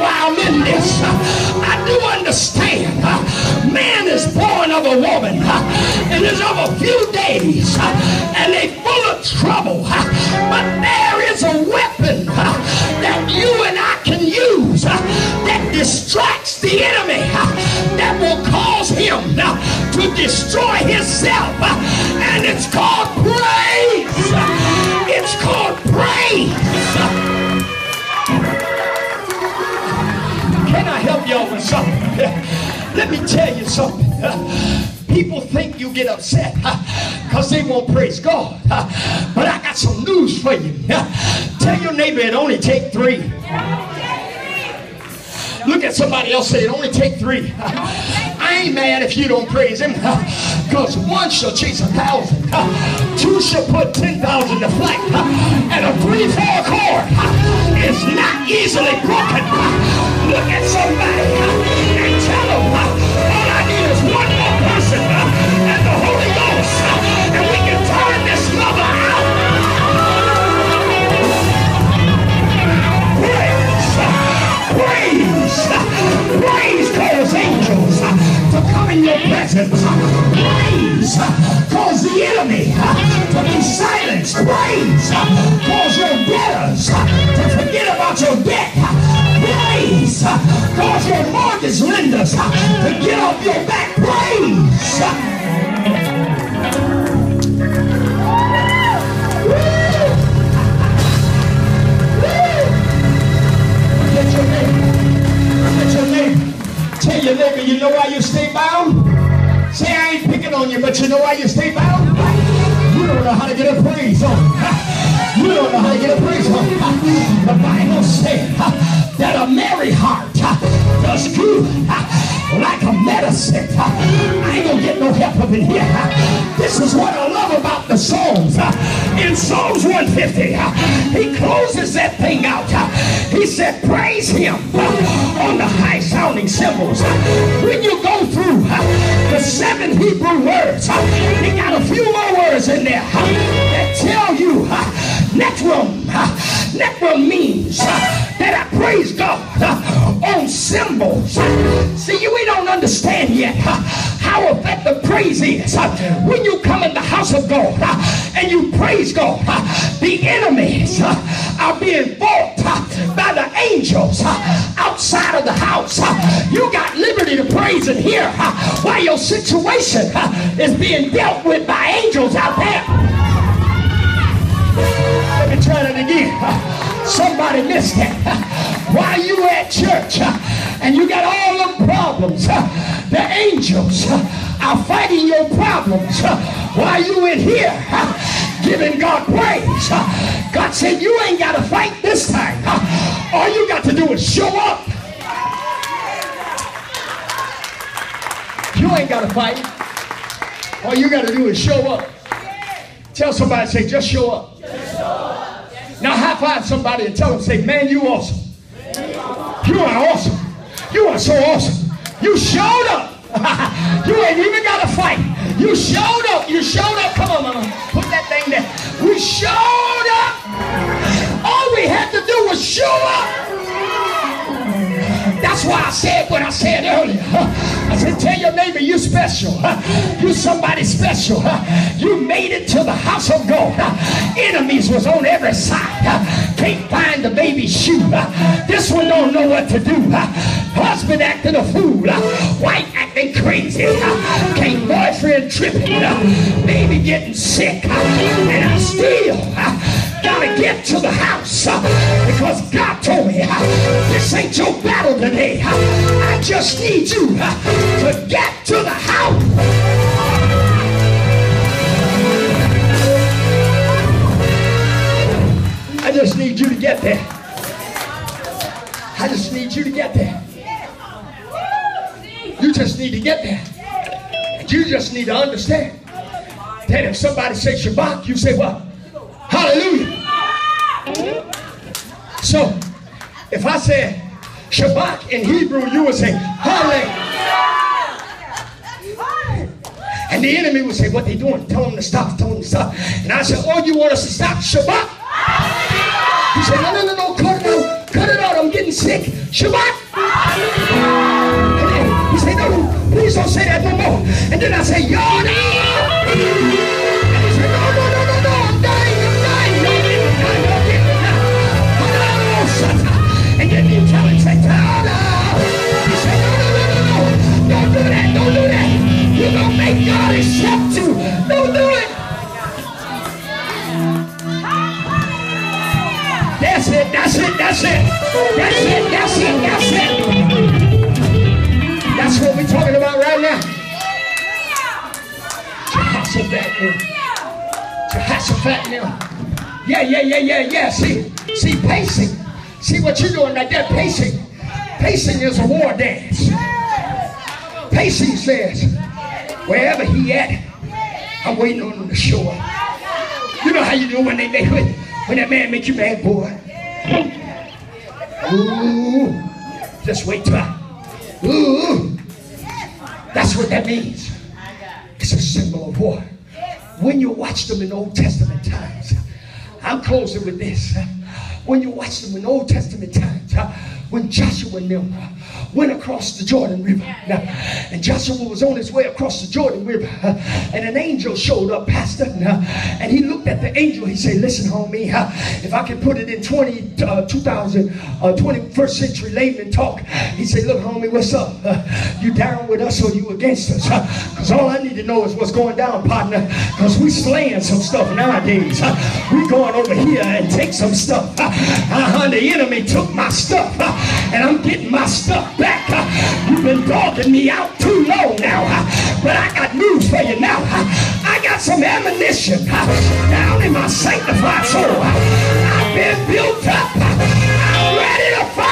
while in this, uh, I do understand uh, man is born of a woman uh, and is of a few days and they full of trouble. But something? Let me tell you something. Uh, people think you get upset uh, because they won't praise God. Uh, but I got some news for you. Tell your neighbor it only take three. Look at somebody else say it only take three. I ain't mad if you don't praise him. Because one shall chase a thousand. Two shall put ten thousand to flight. And a three-four cord is not easily broken. Look at somebody and tell them presence. Praise cause the enemy to be silenced. Praise cause your debtors to forget about your debt. Praise cause your mortgage lenders to get off your back. Praise. Tell your neighbor, you know why you on you, but you know why you stay bound? You don't know how to get a praise on. You don't know how to get a praise on. The Bible says that a merry heart does good like a medicine. I ain't gonna get no help up in here. This is what I love about the Psalms. In Psalms 150, he closes that thing out. He said, praise him on the high sounding cymbals. When you go seven Hebrew words, he got a few more words in there that tell you uh, Netrum. Netrum uh, means uh, that I praise God on cymbals. See, we don't understand yet how effective praise is. When you come in the house of God and you praise God, the enemies are being fought by the angels outside of the house. You got liberty to praise in here while your situation is being dealt with by angels out there. Let me try that again. Somebody missed it. While you at church and you got all them problems, the angels are fighting your problems while you in here giving God praise. God said you ain't got to fight this time. All you got to do is show up. You ain't got to fight. All you got to do is show up. Tell somebody, say, just show up. Now high five somebody and tell them, say, man, you awesome. You are awesome. You are so awesome. You showed up. you ain't even got to fight. You showed up. You showed up. Come on, mama. Put that thing there. We showed up. All we had to do was show up. That's why I said what I said earlier. I said, tell your neighbor you special. You somebody special. You made it to the house of God. Enemies was on every side. Can't find the baby's shoe. This one don't know what to do. Husband acting a fool. Wife acting crazy. Can't boyfriend tripping. Baby getting sick. And I still gotta get to the house because God told me this ain't your battle today. I just need you to get to the house. Just need to understand that if somebody says Shabach, you say what? Hallelujah. So, if I said Shabach in Hebrew, you would say Hallelujah. And the enemy would say, what they doing? Tell them to stop, tell them to stop. And I said, oh, you want us to stop Shabach? He said, no, no, no, no, cut it out. Cut it out. I'm getting sick. Shabach. That's it, that's it. That's it, that's it, that's what we're talking about right now. Jehoshaphat now. Jehoshaphat now. Yeah, yeah, yeah, yeah, yeah. See, see, pacing. See what you're doing right there, pacing. Pacing is a war dance. Pacing says, wherever he at, I'm waiting on him to show up. You know how you do when they, they when that man make you mad, boy. Ooh, just wait till I. Ooh, that's what that means. It's a symbol of war. When you watch them in Old Testament times, I'm closing with this. When you watch them in Old Testament times, when Joshua and them went across the Jordan River. And Joshua was on his way across the Jordan River, and an angel showed up, Pastor. And he looked at the angel. He said, Listen, homie, if I can put it in 20, uh, 2000, uh, 21st century layman talk, he said, Look, homie, what's up? Uh, you down with us or you against us? Because all I need to know is what's going down, partner. Because we slaying some stuff nowadays. we going over here and take some stuff. Uh-huh, the enemy took my stuff, and I'm getting my stuff back. You've been dogging me out too long now. But I got news for you now. I got some ammunition down in my sanctified soul. I've been built up. I'm ready to fight.